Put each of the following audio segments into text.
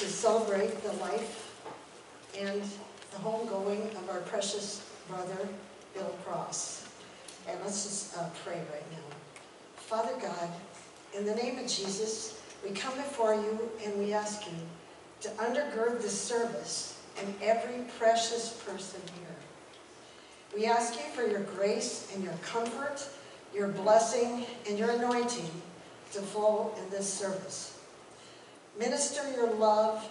to celebrate the life and the homegoing of our precious brother, Bill Cross. And let's just uh, pray right now. Father God, in the name of Jesus, we come before you and we ask you to undergird this service and every precious person here. We ask you for your grace and your comfort, your blessing, and your anointing to flow in this service. Minister your love,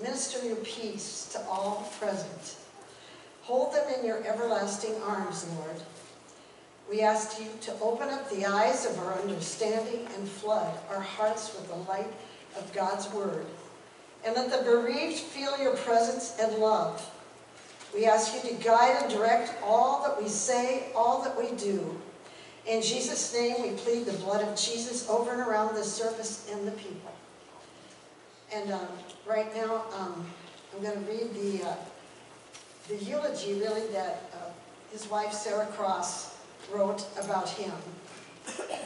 minister your peace to all present. Hold them in your everlasting arms, Lord. We ask you to open up the eyes of our understanding and flood our hearts with the light of God's word. And let the bereaved feel your presence and love. We ask you to guide and direct all that we say, all that we do. In Jesus' name, we plead the blood of Jesus over and around this service and the people. And um, right now, um, I'm going to read the, uh, the eulogy, really, that uh, his wife, Sarah Cross, wrote about him.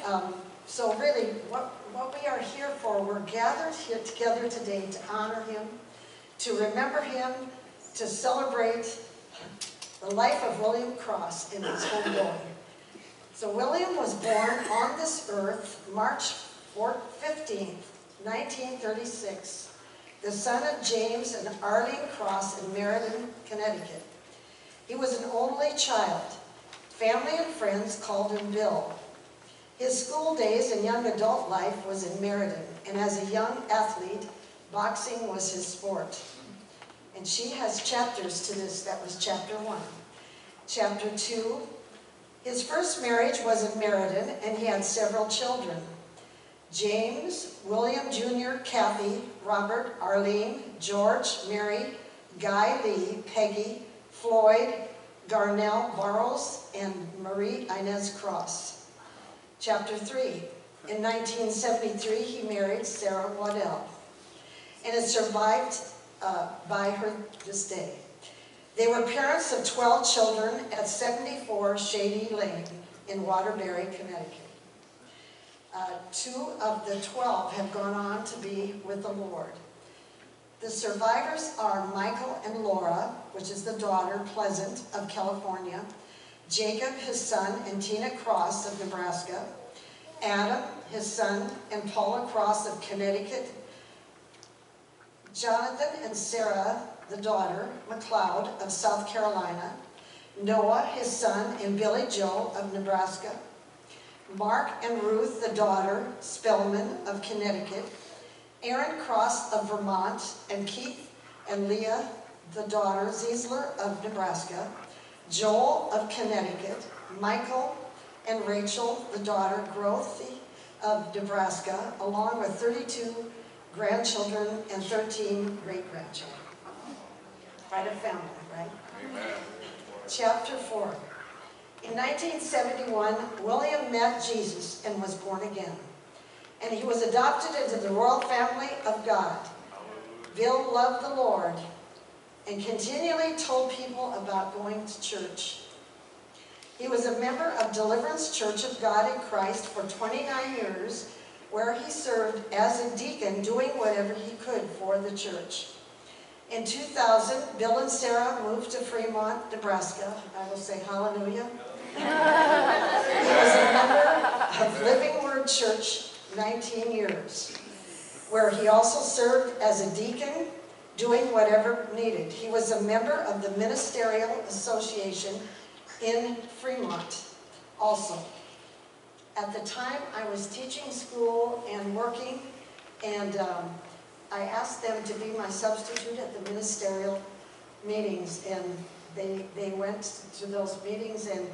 Um, so really, what, what we are here for, we're gathered here together today to honor him, to remember him, to celebrate the life of William Cross in his homegoing. So William was born on this earth March 15th, 1936, the son of James and Arlene Cross in Meriden, Connecticut. He was an only child. Family and friends called him Bill. His school days and young adult life was in Meriden, and as a young athlete, boxing was his sport. And she has chapters to this. That was chapter one. Chapter two, his first marriage was in Meriden, and he had several children. James, William Jr., Kathy, Robert, Arlene, George, Mary, Guy Lee, Peggy, Floyd, Garnell Barrows, and Marie Inez Cross. Chapter 3. In 1973, he married Sarah Waddell, and is survived uh, by her this day. They were parents of 12 children at 74 Shady Lane in Waterbury, Connecticut. Uh, two of the 12 have gone on to be with the Lord. The survivors are Michael and Laura, which is the daughter, Pleasant, of California, Jacob, his son, and Tina Cross of Nebraska, Adam, his son, and Paula Cross of Connecticut, Jonathan and Sarah, the daughter, McLeod of South Carolina, Noah, his son, and Billy Joe of Nebraska, Mark and Ruth, the daughter, Spellman of Connecticut, Aaron Cross of Vermont, and Keith and Leah, the daughter, Ziesler of Nebraska, Joel of Connecticut, Michael and Rachel, the daughter, Grothy of Nebraska, along with 32 grandchildren and 13 great-grandchildren. Quite a family, right? Amen. Chapter 4. In 1971, William met Jesus and was born again. And he was adopted into the royal family of God. Bill loved the Lord and continually told people about going to church. He was a member of Deliverance Church of God in Christ for 29 years, where he served as a deacon doing whatever he could for the church. In 2000, Bill and Sarah moved to Fremont, Nebraska. I will say hallelujah. he was a member of Living Word Church 19 years, where he also served as a deacon, doing whatever needed. He was a member of the Ministerial Association in Fremont also. At the time, I was teaching school and working, and um, I asked them to be my substitute at the ministerial meetings, and they, they went to those meetings, and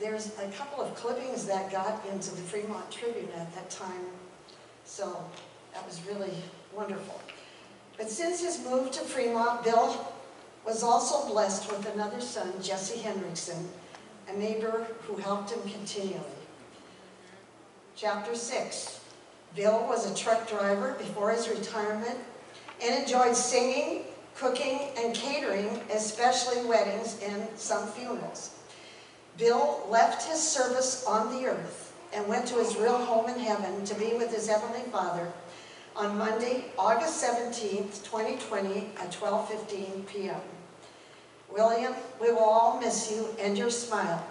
there's a couple of clippings that got into the Fremont Tribune at that time, so that was really wonderful. But since his move to Fremont, Bill was also blessed with another son, Jesse Hendrickson, a neighbor who helped him continually. Chapter 6. Bill was a truck driver before his retirement and enjoyed singing, cooking, and catering, especially weddings and some funerals. Bill left his service on the earth and went to his real home in heaven to be with his heavenly Father on Monday, August 17, 2020 at 12:15 p.m. William, we will all miss you and your smile.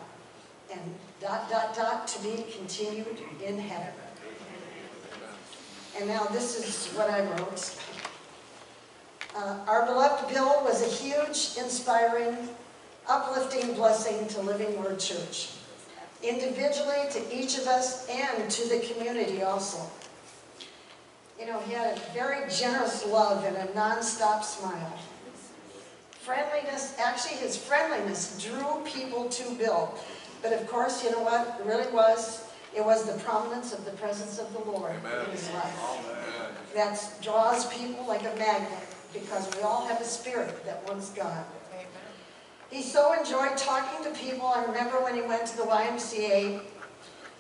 And dot, dot, dot, to be continued in heaven. And now this is what I wrote. Uh, Our beloved Bill was a huge, inspiring, uplifting blessing to Living Word Church. Individually to each of us and to the community also. You know, he had a very generous love and a nonstop smile. Friendliness, actually his friendliness drew people to Bill. But of course, you know what it really was? It was the prominence of the presence of the Lord in his life. That draws people like a magnet because we all have a spirit that wants God. He so enjoyed talking to people. I remember when he went to the YMCA,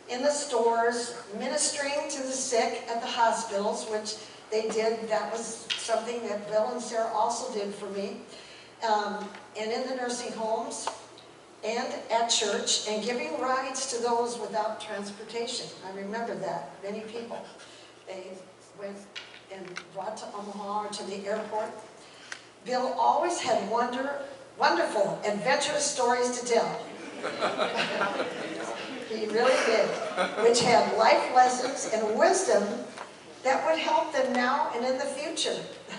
in the stores, ministering to the sick at the hospitals, which they did. That was something that Bill and Sarah also did for me. Um, and in the nursing homes and at church and giving rides to those without transportation. I remember that, many people. They went and brought to Omaha or to the airport. Bill always had wonder, wonderful, adventurous stories to tell. he really did, which had life lessons and wisdom that would help them now and in the future.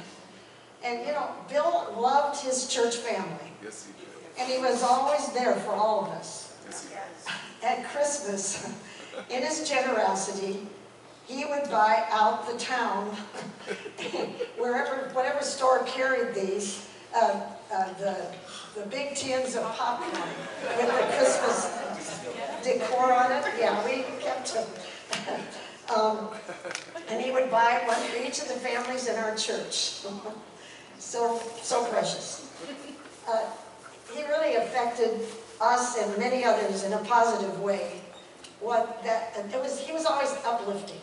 And you know, Bill loved his church family, Yes, he did. And he was always there for all of us. Yes. At Christmas, in his generosity, he would buy out the town, wherever, whatever store carried these, uh, uh, the, the big tins of popcorn with the Christmas decor on it. Yeah, we kept them. Um, and he would buy one for each of the families in our church. So, so precious. Uh, he really affected us and many others in a positive way. What that it was, he was always uplifting.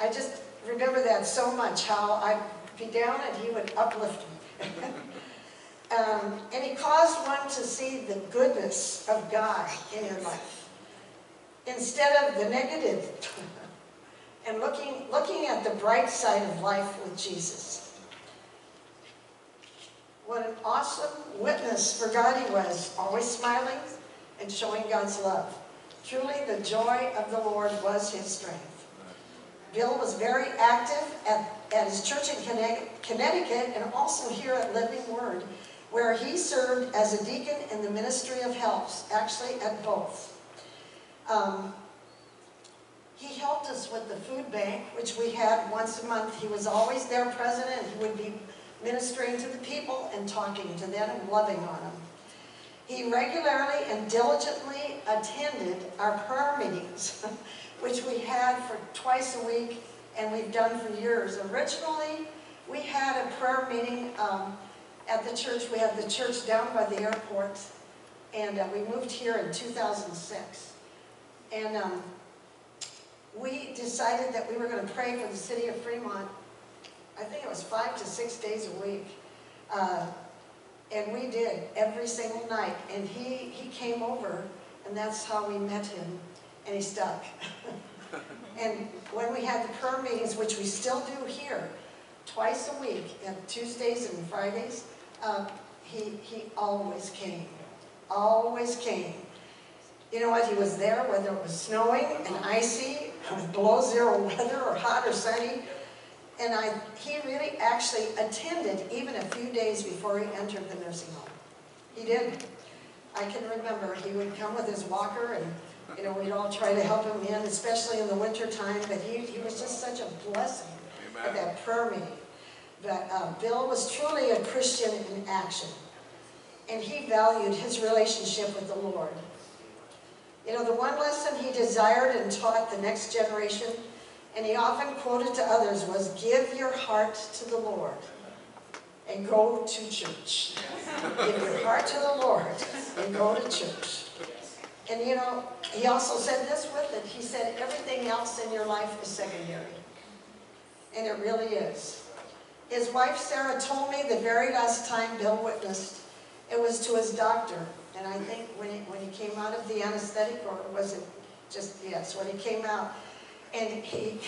I just remember that so much. How I'd be down and he would uplift me. um, and he caused one to see the goodness of God in your life instead of the negative, and looking looking at the bright side of life with Jesus. What an awesome witness for God he was, always smiling and showing God's love. Truly, the joy of the Lord was his strength. Bill was very active at, at his church in Connecticut and also here at Living Word, where he served as a deacon in the ministry of helps, actually at both. Um, he helped us with the food bank, which we had once a month. He was always there present he would be ministering to the people and talking to them and loving on them. He regularly and diligently attended our prayer meetings, which we had for twice a week and we've done for years. Originally, we had a prayer meeting um, at the church. We had the church down by the airport and uh, we moved here in 2006. And um, we decided that we were going to pray for the city of Fremont I think it was five to six days a week. Uh, and we did every single night. And he, he came over, and that's how we met him, and he stuck. and when we had the prayer meetings, which we still do here, twice a week, on Tuesdays and Fridays, uh, he, he always came, always came. You know what, he was there whether it was snowing and icy, below zero weather, or hot or sunny, and I, he really actually attended even a few days before he entered the nursing home. He did. I can remember he would come with his walker and, you know, we'd all try to help him in, especially in the winter time, but he, he was just such a blessing at that prayer meeting. But uh, Bill was truly a Christian in action, and he valued his relationship with the Lord. You know, the one lesson he desired and taught the next generation and he often quoted to others was, give your heart to the Lord and go to church. give your heart to the Lord and go to church. And you know, he also said this with it. He said, everything else in your life is secondary. And it really is. His wife Sarah told me the very last time Bill witnessed, it was to his doctor. And I think when he, when he came out of the anesthetic, or was it just, yes, when he came out, and he,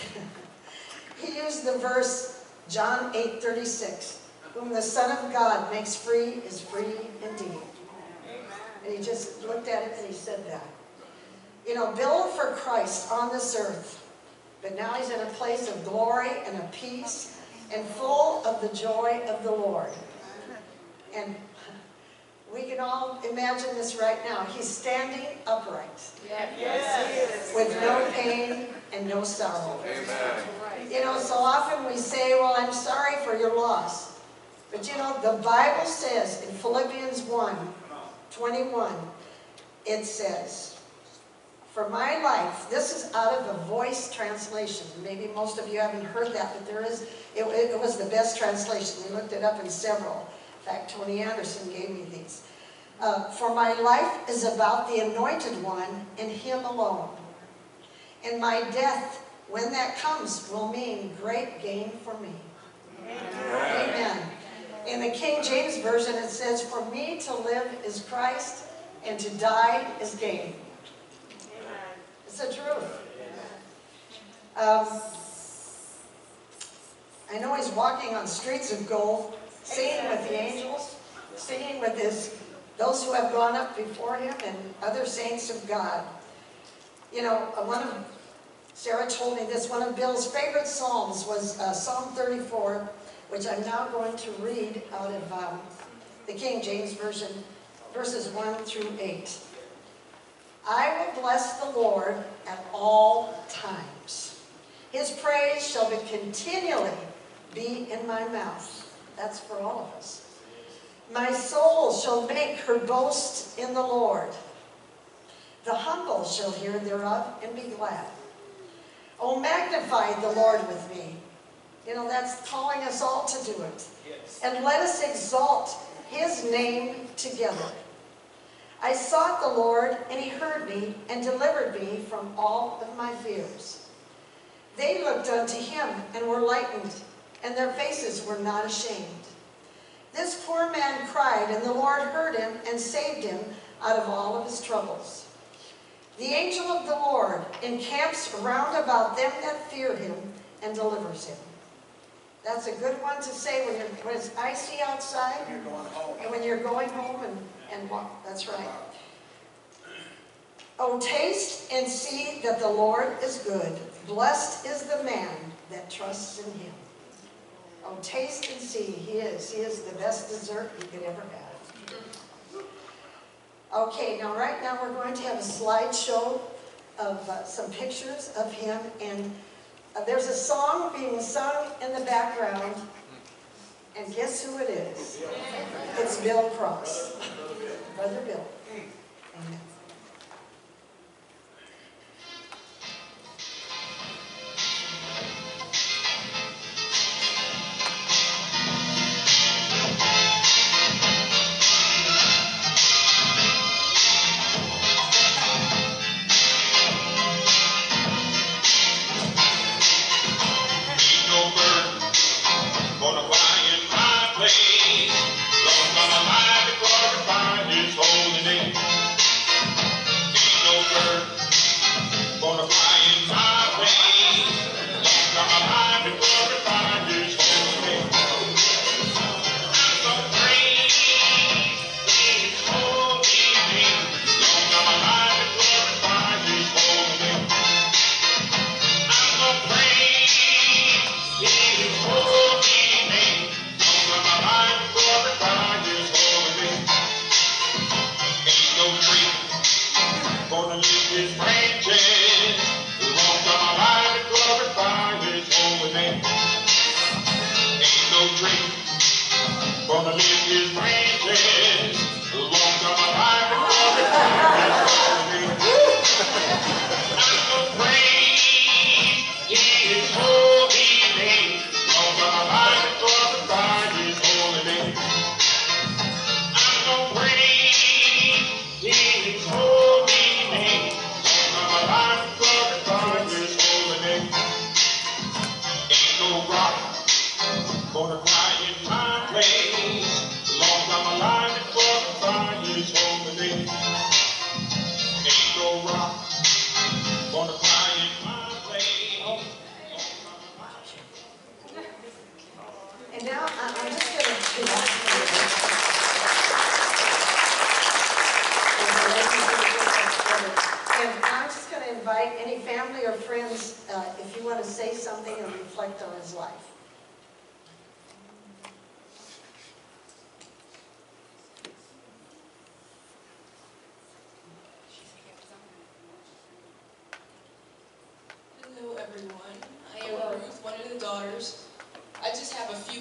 he used the verse, John 8, 36, whom the Son of God makes free is free indeed. And he just looked at it and he said that. You know, build for Christ on this earth. But now he's in a place of glory and of peace and full of the joy of the Lord. And we can all imagine this right now. He's standing upright. Yes. With no pain and no sorrow. Amen. You know, so often we say, well, I'm sorry for your loss. But you know, the Bible says in Philippians 1, 21, it says, for my life, this is out of the voice translation. Maybe most of you haven't heard that, but there is, it, it was the best translation. We looked it up in several. In fact, Tony Anderson gave me these. Uh, for my life is about the anointed one and him alone. And my death, when that comes, will mean great gain for me. Amen. Amen. In the King James Version, it says, For me to live is Christ, and to die is gain. It's the truth. Um, I know he's walking on streets of gold, singing with the angels, singing with his those who have gone up before him and other saints of God. You know, one of Sarah told me this. One of Bill's favorite psalms was uh, Psalm 34, which I'm now going to read out of um, the King James Version, verses 1 through 8. I will bless the Lord at all times. His praise shall be continually be in my mouth. That's for all of us. My soul shall make her boast in the Lord. The humble shall hear thereof and be glad. Oh, magnify the Lord with me. You know, that's calling us all to do it. Yes. And let us exalt his name together. I sought the Lord, and he heard me and delivered me from all of my fears. They looked unto him and were lightened, and their faces were not ashamed. This poor man cried, and the Lord heard him and saved him out of all of his troubles. The angel of the Lord encamps round about them that fear him and delivers him. That's a good one to say when, you're, when it's icy outside You're going home. and when you're going home and, and walk. That's right. Oh, taste and see that the Lord is good. Blessed is the man that trusts in him. Oh, taste and see, he is. He is the best dessert you could ever have. Okay, now right now we're going to have a slideshow of uh, some pictures of him, and uh, there's a song being sung in the background, and guess who it is? It's Bill Cross. Brother Bill. Amen.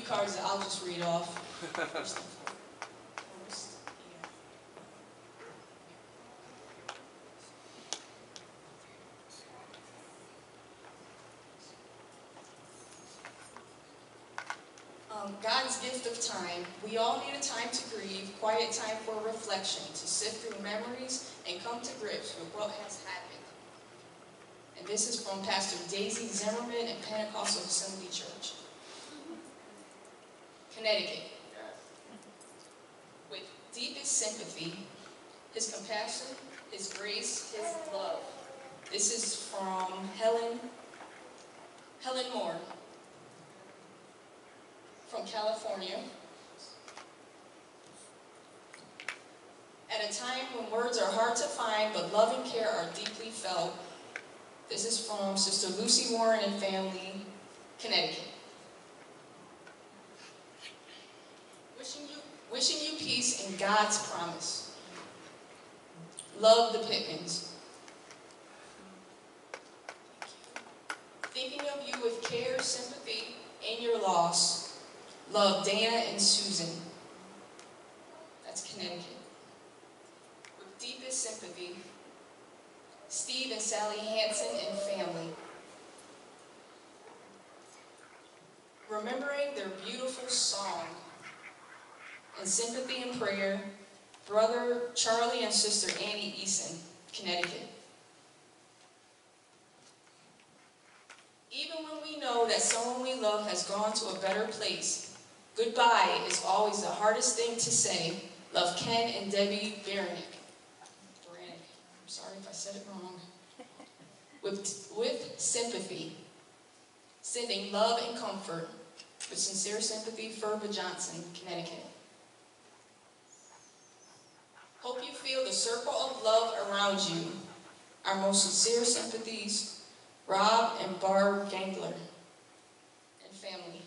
Cards that I'll just read off. Um, God's gift of time. We all need a time to grieve, quiet time for reflection, to sift through memories and come to grips with what has happened. And this is from Pastor Daisy Zimmerman at Pentecostal Assembly Church. Connecticut. With deepest sympathy, his compassion, his grace, his love. This is from Helen, Helen Moore from California. At a time when words are hard to find but love and care are deeply felt, this is from Sister Lucy Warren and family, Connecticut. Wishing you, peace and God's promise. Love the Pittmans. Thinking of you with care, sympathy, and your loss. Love Dana and Susan. That's Connecticut. With deepest sympathy, Steve and Sally Hanson and family. Remembering their beautiful song. In sympathy and prayer, brother Charlie and sister Annie Eason, Connecticut. Even when we know that someone we love has gone to a better place, goodbye is always the hardest thing to say. Love Ken and Debbie Beranek. Beranek. I'm sorry if I said it wrong. With, with sympathy, sending love and comfort with sincere sympathy, Ferba Johnson, Connecticut. Hope you feel the circle of love around you. Our most sincere sympathies, Rob and Barb Gangler, and family.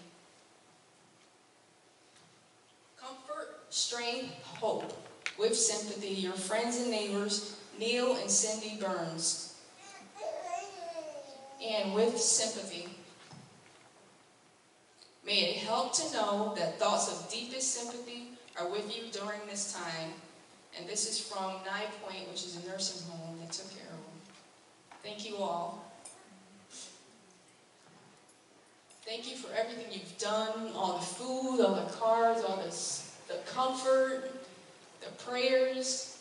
Comfort, strength, hope, with sympathy, your friends and neighbors, Neil and Cindy Burns. And with sympathy, may it help to know that thoughts of deepest sympathy are with you during this time. And this is from Nye Pointe, which is a nursing home that took care of them. Thank you all. Thank you for everything you've done, all the food, all the cards, all this, the comfort, the prayers,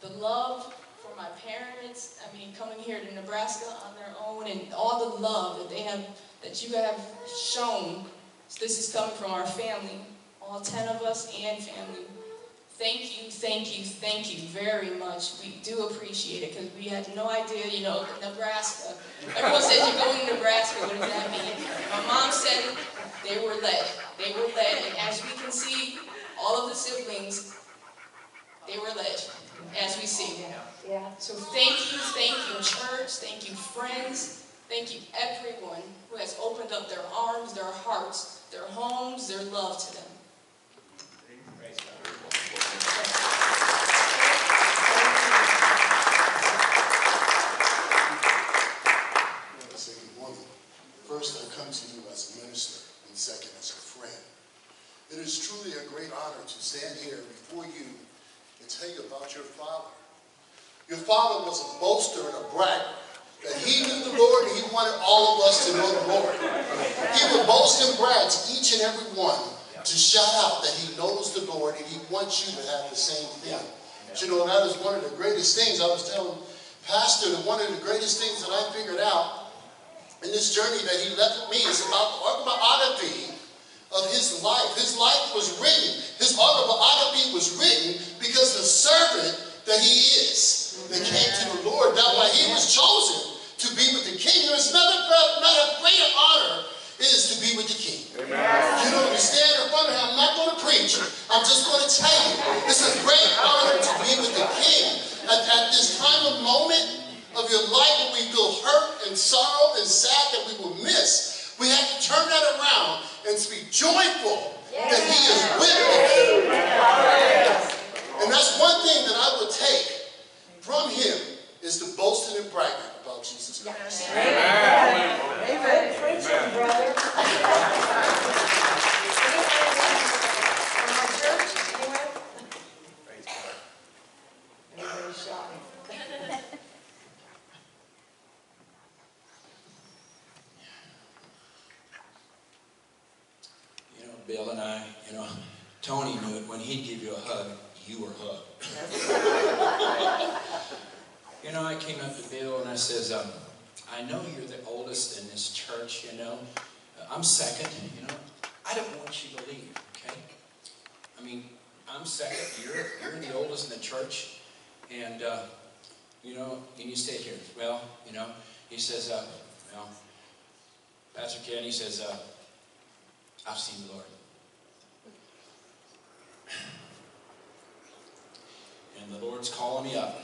the love for my parents. I mean, coming here to Nebraska on their own and all the love that they have, that you have shown. So this is coming from our family, all 10 of us and family. Thank you, thank you, thank you very much. We do appreciate it because we had no idea, you know, Nebraska. Everyone says you're going to Nebraska, what does that mean? My mom said they were led. They were led, and as we can see, all of the siblings, they were led, as we see. Yeah. So thank you, thank you, church, thank you, friends, thank you, everyone who has opened up their arms, their hearts, their homes, their love to them. I want to say good morning. First, I come to you as a minister, and second, as a friend. It is truly a great honor to stand here before you and tell you about your father. Your father was a boaster and a bragger. That he knew the Lord and he wanted all of us to know the Lord. He would boast and brag to each and every one to shout out that he knows the Lord and he wants you to have the same thing. But you know, that is one of the greatest things. I was telling Pastor that one of the greatest things that I figured out in this journey that he left me is about the autobiography of his life. His life was written, his autobiography was written because the servant that he is, that came to the Lord, that why he was chosen to be with the king. There's not a, not a greater honor is to be with the king. You don't understand in front of him. I'm not going to preach. I'm just going to tell you. It's a great honor to be with the king. At, at this time of moment of your life when we feel hurt and sorrow and sad that we will miss, we have to turn that around and be joyful that he is with us. And that's one thing that I would take from him is to boasting and bragging about Jesus Christ. Amen. Preach it, brother. From our church, anyone? Everybody's shouting. You know, Bill and I, you know, Tony knew it when he'd give you a hug, you were hugged. you know, I came up to Bill and I says, um, I know you're the oldest in this church, you know. Uh, I'm second, you know. I don't want you to leave, okay? I mean, I'm second, you're, you're the oldest in the church, and, uh, you know, and you stay here. Well, you know, he says, uh, Pastor Ken, he says, uh, I've seen the Lord. And the Lord's calling me up.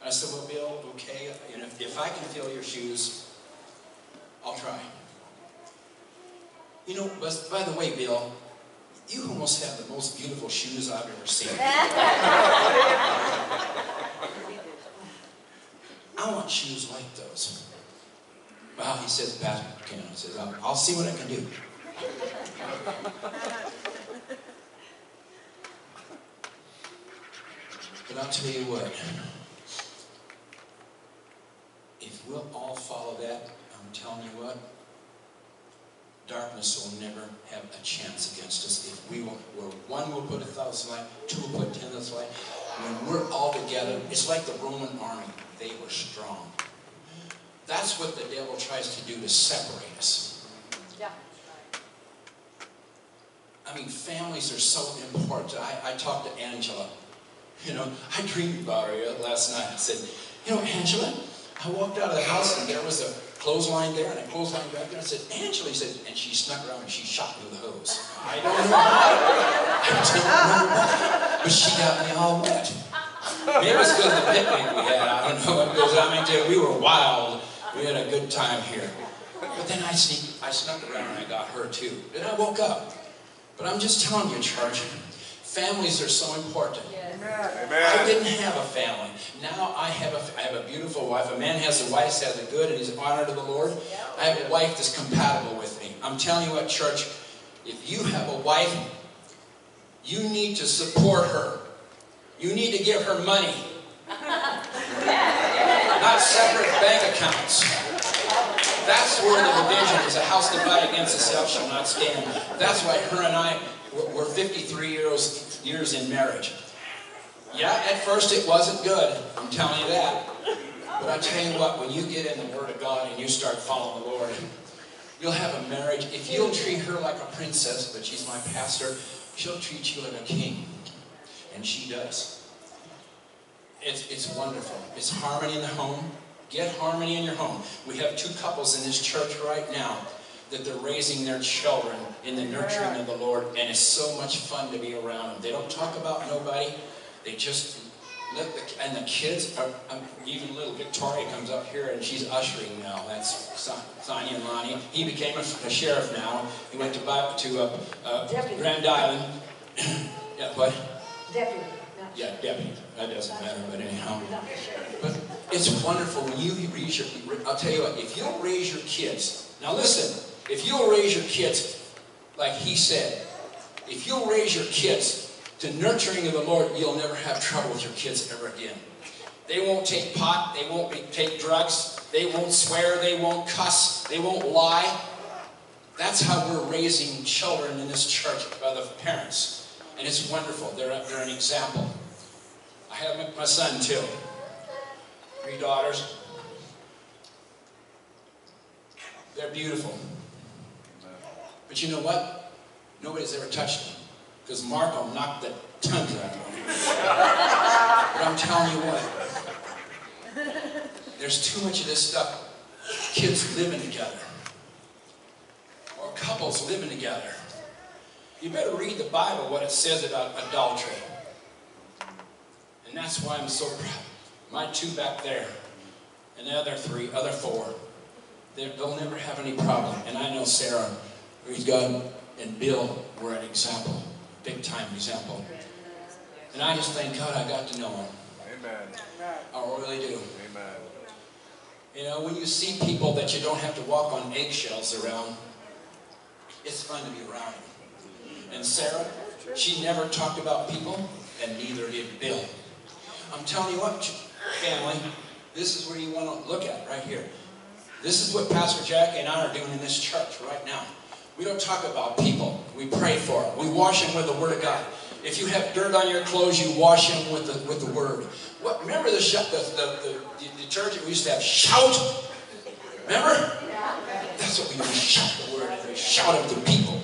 And I said, Well, Bill, okay, you know, if I can fill your shoes, I'll try. You know, but by the way, Bill, you almost have the most beautiful shoes I've ever seen. I want shoes like those. Well, he says, Pastor Ken, I says, I'll, I'll see what I can do. But I'll tell you what, if we'll all follow that, I'm telling you what, darkness will never have a chance against us. If we will, where one will put a thousand light, two will put ten thousand light. When we're all together, it's like the Roman army. They were strong. That's what the devil tries to do to separate us. Yeah. I mean, families are so important. I, I talked to Angela. You know, I dreamed about her last night. I said, you know, Angela, I walked out of the house and there was a clothesline there and a clothesline back there. I said, Angela, he said, and she snuck around and she shot me with a hose. I don't know why. I don't know why. But she got me all wet. Maybe it was because of the picnic we had. I don't know. Because I mean, we were wild. We had a good time here. But then I sneaked, I snuck around and I got her too. Then I woke up. But I'm just telling you, church, families are so important. I didn't have a family. Now I have a, I have a beautiful wife. A man has a wife, has a good, and he's honored to the Lord. I have a wife that's compatible with me. I'm telling you what, church, if you have a wife, you need to support her. You need to give her money. Not separate bank accounts. That's where the division is. A house divided against itself shall not stand. That's why her and I, we're- we're 53 years, years in marriage. Yeah, at first it wasn't good. I'm telling you that. But I tell you what, when you get in the Word of God and you start following the Lord, you'll have a marriage. If you'll treat her like a princess, but she's my pastor, she'll treat you like a king. And she does. It's, it's wonderful. It's harmony in the home. Get harmony in your home. We have two couples in this church right now that they're raising their children in the nurturing of the Lord, and it's so much fun to be around them. They don't talk about nobody. They just let the and the kids are um, even little Victoria comes up here and she's ushering now. That's Son- Sonia and Lonnie. He became a, a sheriff now. He went to to uh, uh, Grand Island. yeah, what? Deputy, Yeah, deputy. That doesn't matter, but anyhow. not the sheriff. But it's wonderful when you raise your. I'll tell you what. If you'll raise your kids, now listen. If you'll raise your kids, like he said, if you'll raise your kids to nurturing of the Lord, you'll never have trouble with your kids ever again. They won't take pot. They won't take drugs. They won't swear. They won't cuss. They won't lie. That's how we're raising children in this church by the parents, and it's wonderful. They're they're an example. I have my son too. Three daughters. They're beautiful. But you know what? Nobody's ever touched them. Because Mark will knock the tundra out of them. But I'm telling you what, there's too much of this stuff. Kids living together. Or couples living together. You better read the Bible, what it says about adultery. And that's why I'm so proud. My two back there, and the other three, other four, they- they'll never have any problem. And I know Sarah, God, and Bill were an example, big time example. And I just thank God I got to know him. Amen. I really do. Amen. You know, when you see people that you don't have to walk on eggshells around, it's fun to be around. And Sarah, she never talked about people, and neither did Bill. I'm telling you what, family, this is where you want to look at right here. This is what Pastor Jack and I are doing in this church right now. We don't talk about people. We pray for them. We wash them with the Word of God. If you have dirt on your clothes, you wash them with the, with the Word. What, remember the, the, the, the detergent we used to have? Shout! Remember? That's what we do. We shout the Word. We shout it to people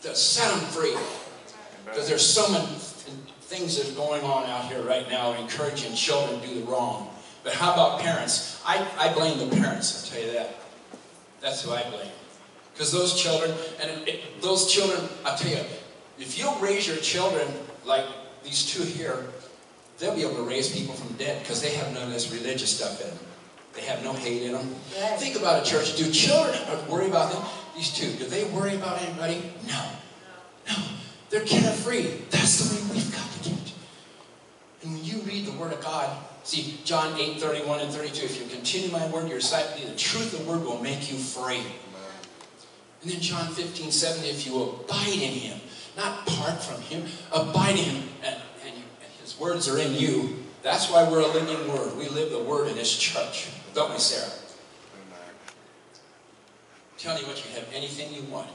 to set them free. Because there's so many things that are going on out here right now encouraging children to do the wrong. But how about parents? I, I blame the parents, I'll tell you that. That's who I blame. Because those children, and it, those children, I'll tell you, if you'll raise your children like these two here, they'll be able to raise people from the dead because they have none of this religious stuff in them. They have no hate in them. Right. Think about a church. Do children worry about them? These two, do they worry about anybody? No. No. They're carefree. That's the way we've got to get. And when you read the Word of God, see, John 8, 31 and 32, if you continue my word, your sight, the truth of the Word will make you free. And then John 15, 7, if you abide in Him, not part from Him, abide in Him, and, and, and His words are in you. That's why we're a living Word. We live the Word in this church. Don't we, Sarah? Tell you what, you have anything you want.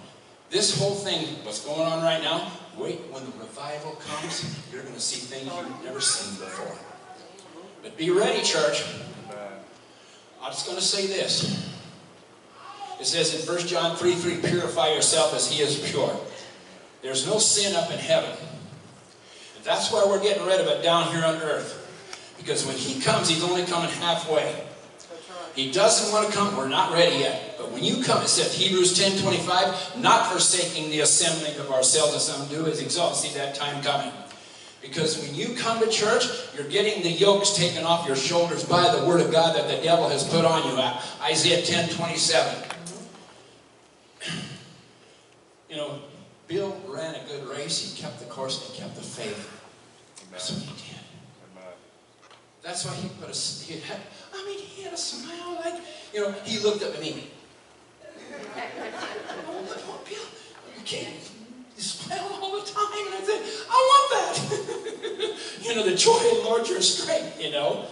This whole thing, what's going on right now, wait, when the revival comes, you're going to see things you've never seen before. But be ready, church. I'm just going to say this. It says in 1 John 3 3, purify yourself as he is pure. There's no sin up in heaven. And that's why we're getting rid of it down here on earth. Because when he comes, he's only coming halfway. He doesn't want to come. We're not ready yet. But when you come, it says Hebrews 10 25, not forsaking the assembling of ourselves as some do, is exalt. See that time coming. Because when you come to church, you're getting the yokes taken off your shoulders by the word of God that the devil has put on you. Isaiah 10 27. You know, Bill ran a good race. He kept the course and he kept the faith. That's what he did. That's why he put a, he had, I mean, he had a smile like, you know, he looked up at me. Oh, oh, Bill, you can't you smile all the time. And I said, I want that. you know, the joy of the Lord, your strength, you know.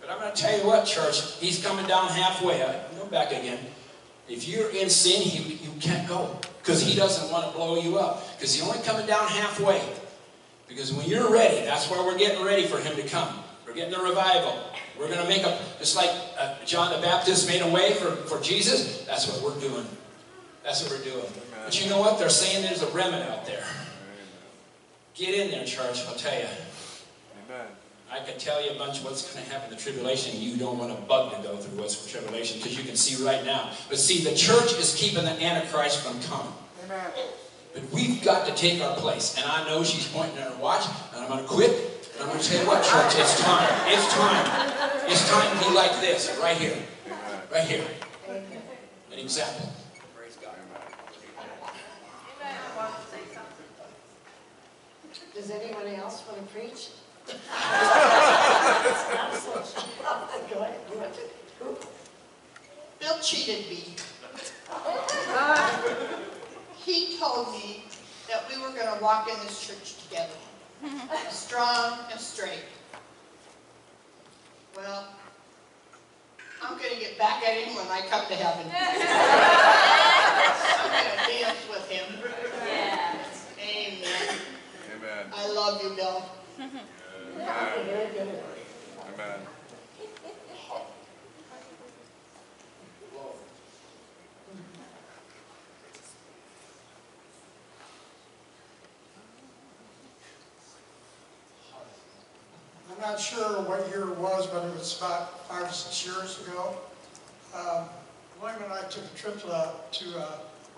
But I'm going to tell you what, church, he's coming down halfway. I go back again. If you're in sin, he, you can't go. Because he doesn't want to blow you up. Because he's only coming down halfway. Because when you're ready, that's where we're getting ready for him to come. We're getting the revival. We're going to make a, just like uh, John the Baptist made a way for, for Jesus, that's what we're doing. That's what we're doing. But you know what? They're saying there's a remnant out there. Get in there, church, I'll tell you. Amen. I could tell you a bunch of what's going to happen in the tribulation. You don't want a bug to go through what's the tribulation because you can see right now. But see, the church is keeping the Antichrist from coming. Amen. But we've got to take our place. And I know she's pointing at her watch, and I'm going to quit. And I'm going to tell you what, church, it's time. It's time. It's time to be like this, right here. Right here. An example. Praise God. Does anyone else want to preach? Go ahead. You want to? Who? Bill cheated me. He told me that we were going to walk in this church together, strong and straight. Well, I'm going to get back at him when I come to heaven. I'm going to dance with him. Amen. Amen. I love you, Bill. I'm not sure what year it was, but it was about five or six years ago. Um, William and I took a trip to, to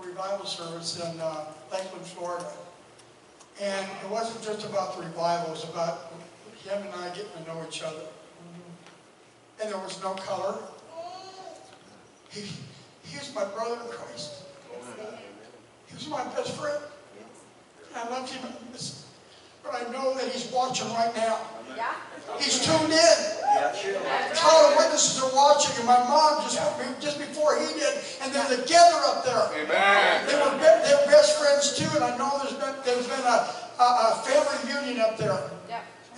revival service in uh, Lakeland, Florida. And it wasn't just about the revival, it was about him and I getting to know each other. And there was no color. He, he was my brother in Christ. He was my best friend. And I loved him. But I know that he's watching right now. He's tuned in. All the witnesses are watching, and my mom just, just before he did, and they're together up there. Amen. They were, be- they were best friends too, and I know there's been, there's been a, a, a family reunion up there.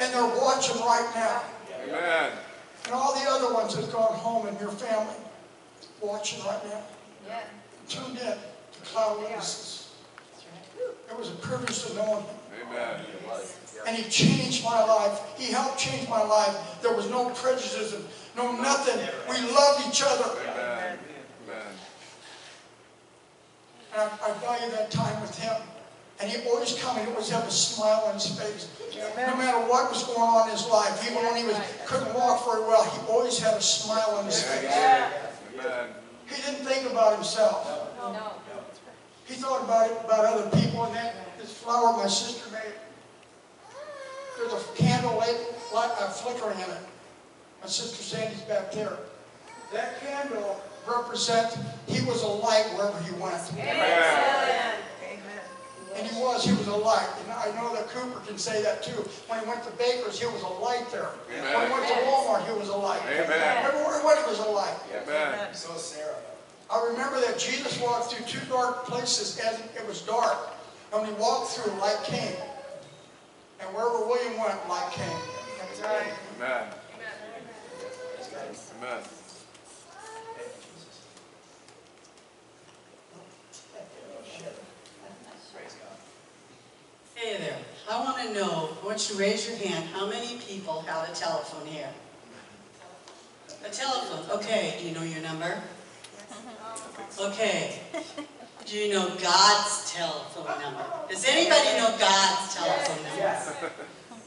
And they're watching right now. Amen. And all the other ones that have gone home in your family, watching right now. Tuned in to Cloud Witnesses. It was a privilege to know him. Amen. And he changed my life. He helped change my life. There was no prejudice, no nothing. We loved each other. Amen. Amen. And I, I value that time with him. And he always come, and he always have a smile on his face. No matter what was going on in his life, even when he was, couldn't walk very well, he always had a smile on his face. Amen. He didn't think about himself. He thought about it, about other people, and then this flower my sister made. There's a candle lit, light, uh, flickering in it. My sister Sandy's back there. That candle represents he was a light wherever he went. Amen. And he was, he was a light. And I know that Cooper can say that too. When he went to Baker's, he was a light there. When he went to Walmart, he was a light. Amen. Everywhere he went, he was a light. Amen. So Sarah. I remember that Jesus walked through two dark places as it was dark. And when he walked through, light came. And wherever William went, light came. Amen. Amen. Amen. Hey there, I want to know, I want you to raise your hand, how many people have a telephone here? A telephone, okay, do you know your number? Okay, do you know God's telephone number? Does anybody know God's telephone number? Yes.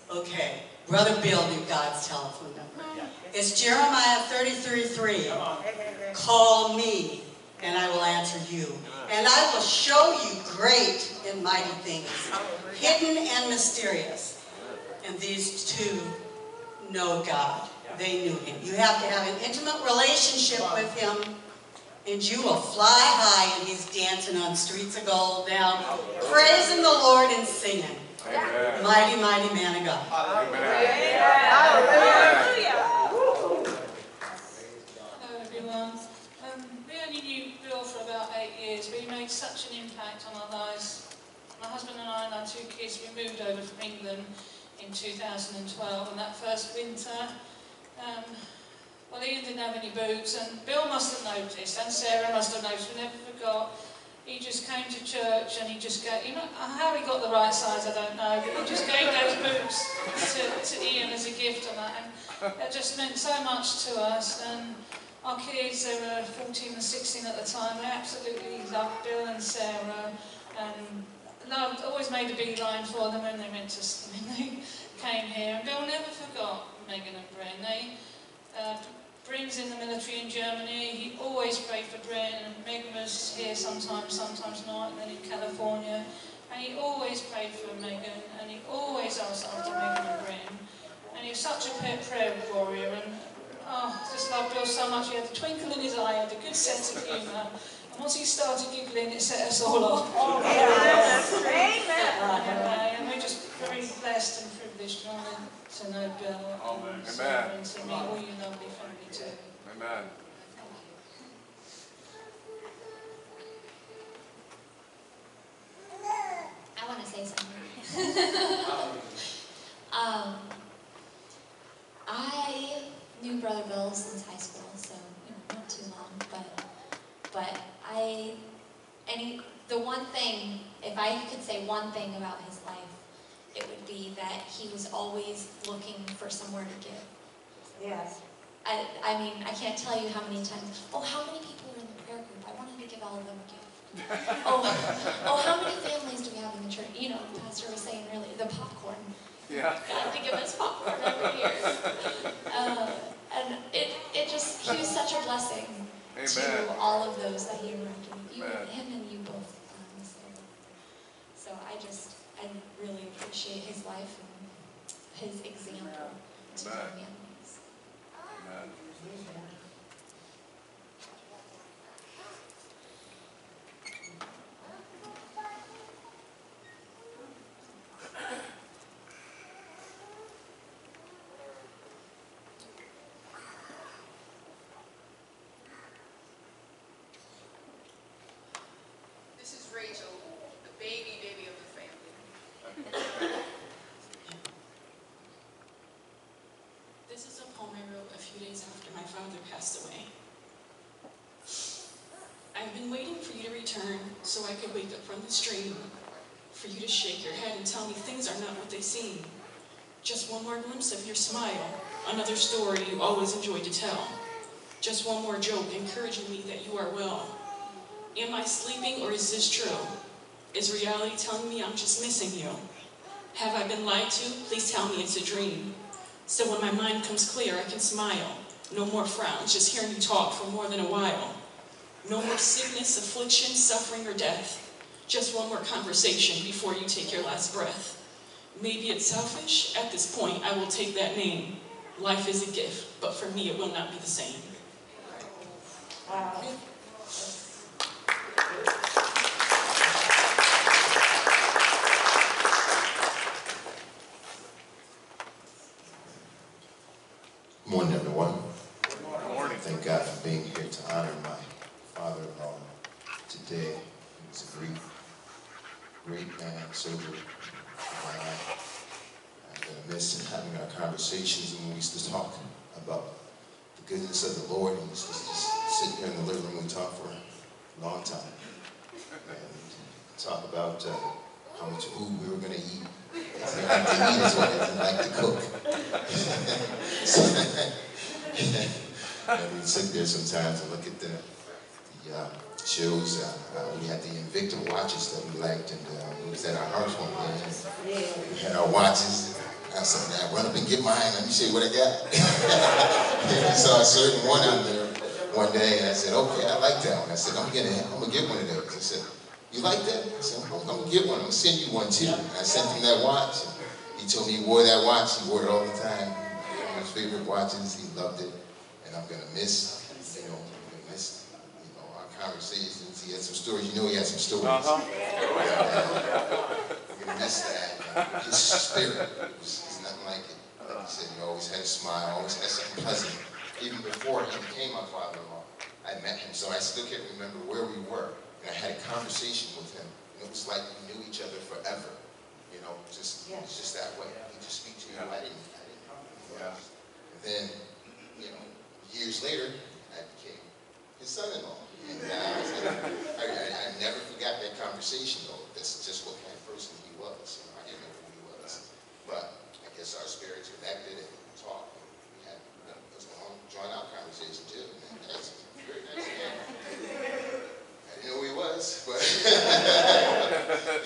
Okay, Brother Bill knew God's telephone number. It's Jeremiah 33:3. Call me, and I will answer you. And I will show you great and mighty things, hidden and mysterious. And these two know God. They knew Him. You have to have an intimate relationship with Him, and you will fly high, and He's dancing on streets of gold now, praising the Lord and singing. Amen. Mighty, mighty man of God. Amen. Hello everyone. Um, we only knew Bill for about eight years, but he made such an impact on our lives. My husband and I and our two kids, we moved over from England in 2012, and that first winter, um, well, Ian didn't have any boots, and Bill must have noticed, and Sarah must have noticed, we never forgot. He just came to church and he just gave, you know, how he got the right size, I don't know, but he just gave those boots to, to Ian as a gift and that, and that just meant so much to us. And our kids, they were 14 and 16 at the time, they absolutely loved Bill and Sarah, and loved, always made a beeline for them when they went to, when they came here. And Bill never forgot Megan and Bryn. They, uh, in the military in Germany. He always prayed for Bryn, and Megan was here sometimes, sometimes not, and then in California. And he always prayed for Megan, and he always asked after Megan and Bryn. And he was such a prayer warrior, and oh, I just loved Bill so much. He had a twinkle in his eye, he had a good sense of humour. And once he started giggling, it set us all off. Uh, and we're just very blessed and privileged to, know- to know Bill Amen. and Sarah and to meet all your lovely family too. Amen. I want to say something. um, I knew Brother Bill since high school, so you know, not too long, but but I any the one thing, if I could say one thing about his life, it would be that he was always looking for somewhere to give. Yes. I, I mean, I can't tell you how many times, oh, how many people are in the prayer group? I wanted to give all of them a gift. oh, oh, how many families do we have in the church? You know, the pastor was saying earlier, the popcorn. Yeah. I have to give us popcorn every year. Uh, and it, it just, he was such a blessing Amen. to all of those that he interacted with, you, Amen. him and you both. Um, so, so I just, I really appreciate his life and his example to Amen. my families. Amen. This is Rachel, the baby baby of the family. This is a poem I wrote a few days after my father passed away. I've been waiting for you to return so I could wake up from this dream, for you to shake your head and tell me things are not what they seem. Just one more glimpse of your smile, another story you always enjoyed to tell. Just one more joke encouraging me that you are well. Am I sleeping or is this true? Is reality telling me I'm just missing you? Have I been lied to? Please tell me it's a dream. So when my mind comes clear, I can smile. No more frowns, just hearing you talk for more than a while. No more sickness, affliction, suffering, or death. Just one more conversation before you take your last breath. Maybe it's selfish. At this point, I will take that name. Life is a gift, but for me, it will not be the same. Wow. Morning, everyone. Good morning. Thank God for being here to honor my father-in-law today. He was a great, my life. I'm gonna having our conversations when we used to talk about the goodness of the Lord. And we used to just sit here in the living room and talk for a long time. And talk about uh, how much food we were gonna eat. They like to eat what didn't like to cook. and we'd sit there sometimes and look at the uh, shows. Uh, we had the Invicta watches that we liked, and uh, we was at our house one day. And we had our watches. I said, "Now run up and get mine. Let me show you what I got." and I saw a certain one out there one day, and I said, "Okay, I like that one." I said, "I'm gonna, I'm gonna get one of those." I said, "You like that?" I said, "I'm, I'm gonna get one. I'm gonna send you one too." And I sent him that watch. He told me he wore that watch. He wore it all the time. One of his favorite watches. He loved it, and I'm gonna miss, you know, I'm gonna miss, you know, our conversations. He had some stories. You know, he had some stories. Uh-huh. I'm gonna miss that. His spirit was, was nothing like it. Like he said, he always had a smile, always had something pleasant. Even before he became my father-in-law, I met him, so I still can't remember where we were. And I had a conversation with him. And it was like we knew each other forever. You know, just it was just that way. He just speak to you. I didn't, I didn't know who. And then, you know, years later, I became his son-in-law. I, I, I never forgot that conversation, though. That's just what kind of person he was. You know, I didn't know who he was. But I guess our spirits connected and we talked. We had you know, it was a long, drawn-out conversation, too. And that's a very nice man. I didn't know who he was, but,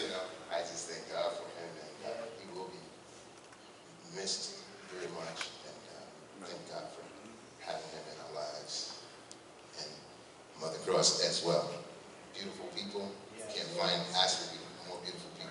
you know, I just thank God for him, and uh, he will be missed very much. And uh, thank God for having him in our lives. And Mother Cross as well. Beautiful people. Can't find, ask for more beautiful people.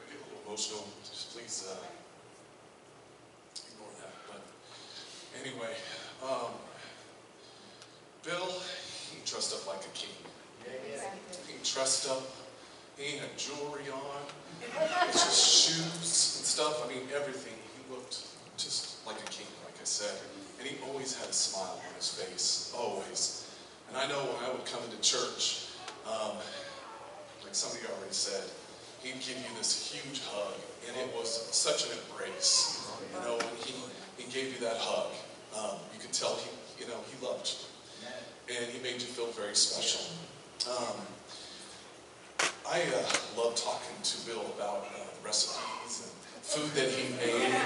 I get a little emotional, just please, uh, ignore that, but anyway, um, Bill, he dressed up like a king. He dressed up, he had jewelry on, his just shoes and stuff, I mean, everything, he looked just like a king, like I said, and he always had a smile on his face, always. And I know when I would come into church, um, like somebody already said, he'd give you this huge hug, and it was such an embrace. You know, when he, he gave you that hug, Um, you could tell he, you know, he loved you. And he made you feel very special. Um, I uh, love talking to Bill about uh, recipes and food that he made.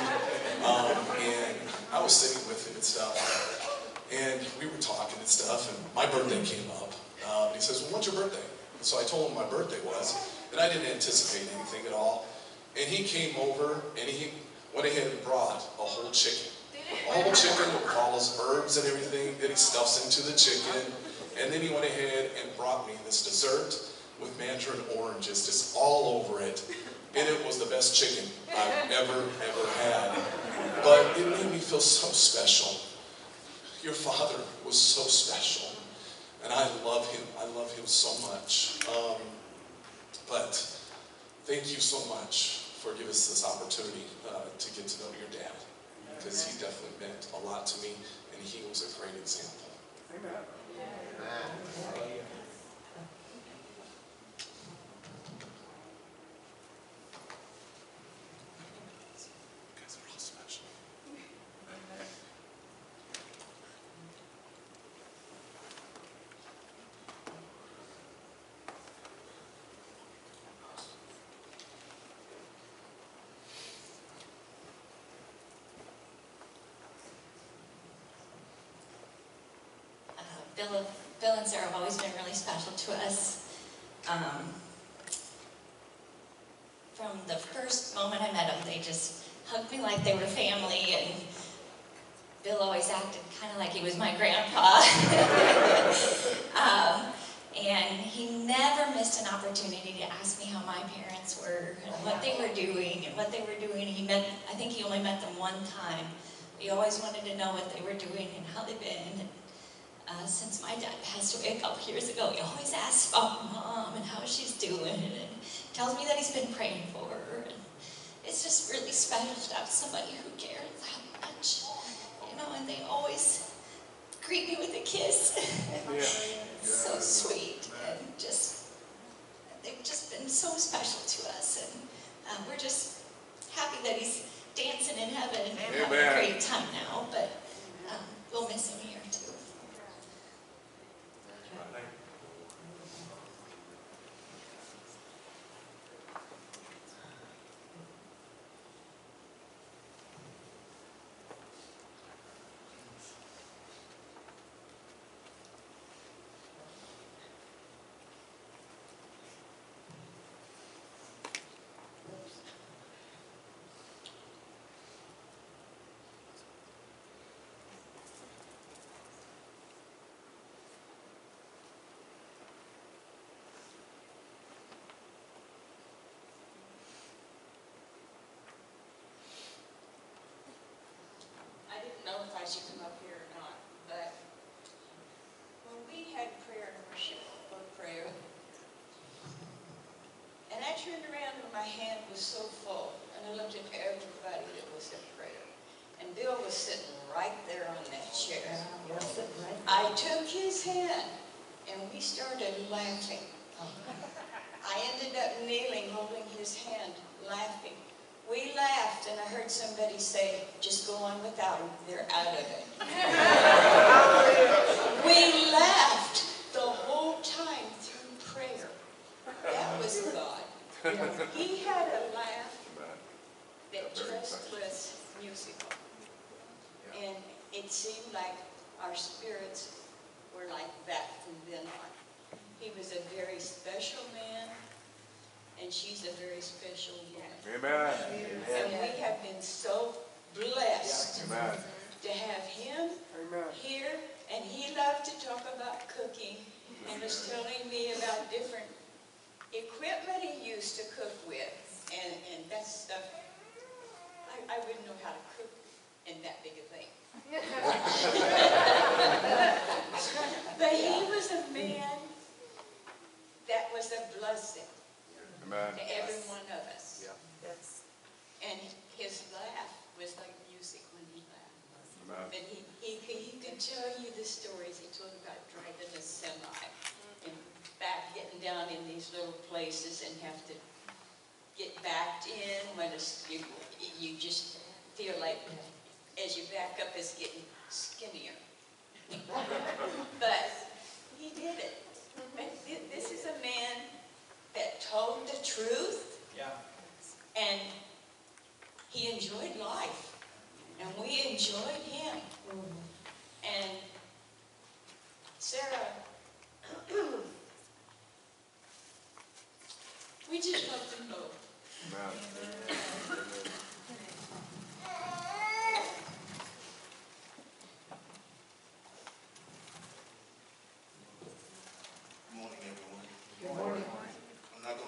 Um, and I was sitting with him and stuff. And we were talking and stuff, and my birthday came up. Um, and he says, well, when's your birthday? So I told him my birthday was, and I didn't anticipate anything at all. And he came over, and he went ahead and brought a whole chicken. A whole chicken with all his herbs and everything that he stuffs into the chicken. And then he went ahead and brought me this dessert with mandarin oranges just all over it. And it was the best chicken I've ever, ever had. But it made me feel so special. Your father was so special. And I love him. I love him so much. Um, but thank you so much for giving us this opportunity uh, to get to know your dad. Because he definitely meant a lot to me, and he was a great example. You guys are all special. Uh, Bill, Bill and Sarah have always been really special to us. Um, from the first moment I met them, they just hugged me like they were family, and Bill always acted kind of like he was my grandpa. um, and he never missed an opportunity to ask me how my parents were, and what they were doing, and what they were doing. He met, I think he only met them one time. He always wanted to know what they were doing and how they've been. Uh, since my dad passed away a couple years ago, he always asks about mom and how she's doing, and tells me that he's been praying for her. And it's just really special to have somebody who cares that much, you know. And they always greet me with a kiss. Yeah. so sweet, and just they've just been so special to us, and uh, we're just happy that he's dancing in heaven and having a great time now. But um, we'll miss him here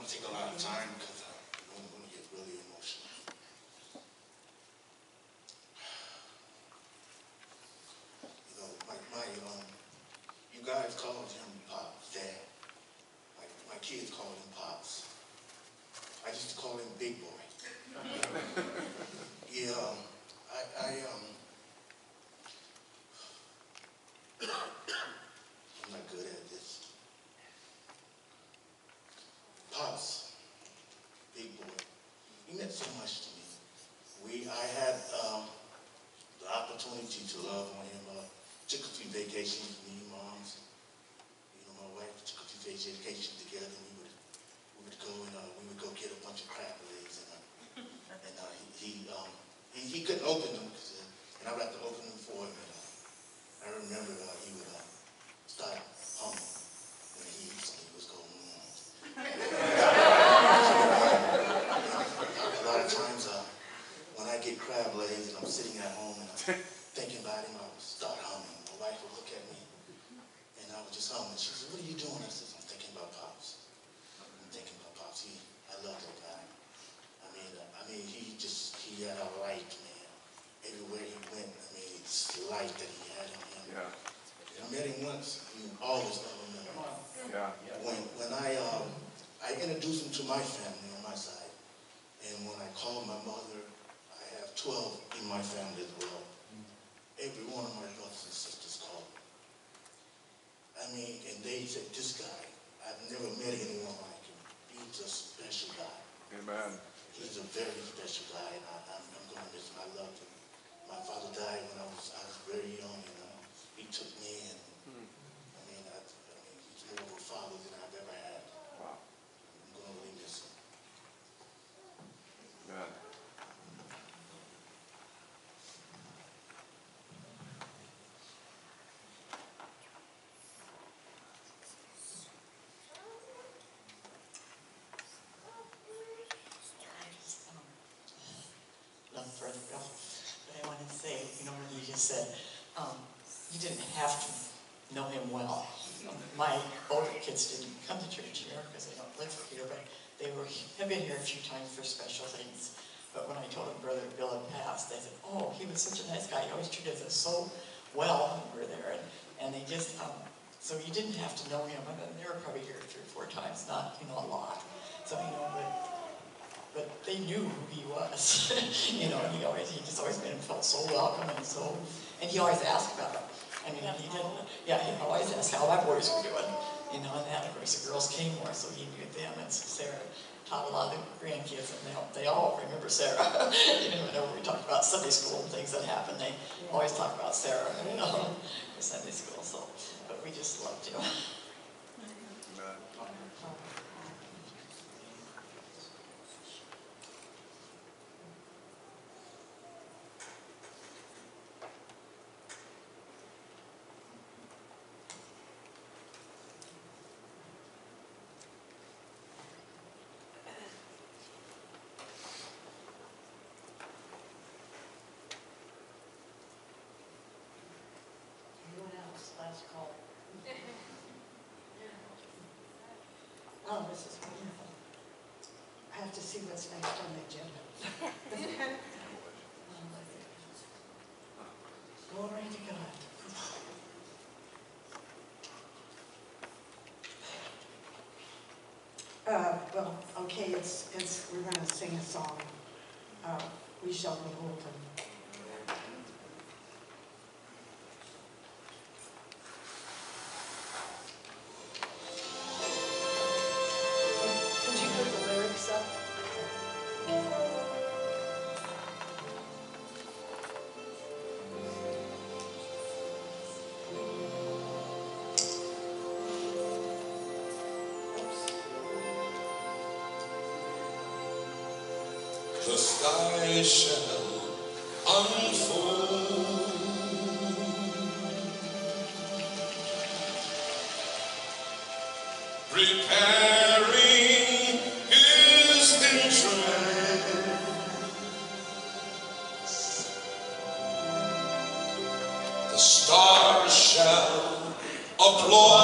To take a lot of time because Brother Bill. But I want to say, you know, what you just said, um, you didn't have to know him well. My older kids didn't come to church here because they don't live here, but they were, have been here a few times for special things. But when I told them Brother Bill had passed, they said, oh, he was such a nice guy. He always treated us so well when we were there. And, and they just, um, so you didn't have to know him. I mean, they were probably here three or four times, not, you know, a lot. So, you know, but but they knew who he was. you know, he always, he just always made him felt so welcome and so, and he always asked about them. I mean, he didn't, yeah, he always asked how my boys were doing. You know, and then of course the girls came more, so he knew them. And so Sarah taught a lot of the grandkids, and they all, they all remember Sarah. you know, whenever we talked about Sunday school and things that happened, they always talk about Sarah. You know, Sunday school. So, but we just loved him. Amen. Anyone else? Last call. Oh, this is wonderful. I have to see what's next on the agenda. Glory to God. Uh, well, okay, it's, it's, we're gonna sing a song. Uh, We shall behold him. shall unfold. Preparing his entrance, the stars shall applaud.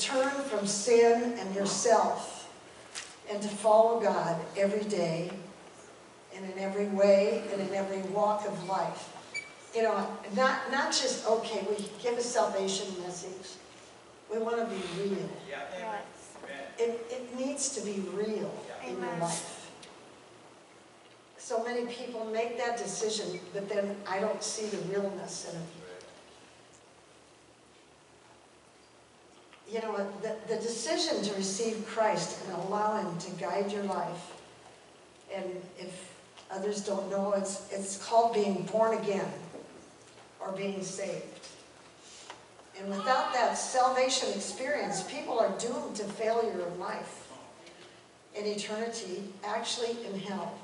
turn from sin and yourself and to follow God every day and in every way and in every walk of life. You know, not, not just, okay, we give a salvation message. We want to be real. It, it needs to be real in your life. So many people make that decision, but then I don't see the realness in it. You know, the, the decision to receive Christ and allow Him to guide your life, and if others don't know, it's, it's called being born again or being saved. And without that salvation experience, people are doomed to failure in life, in eternity, actually in hell.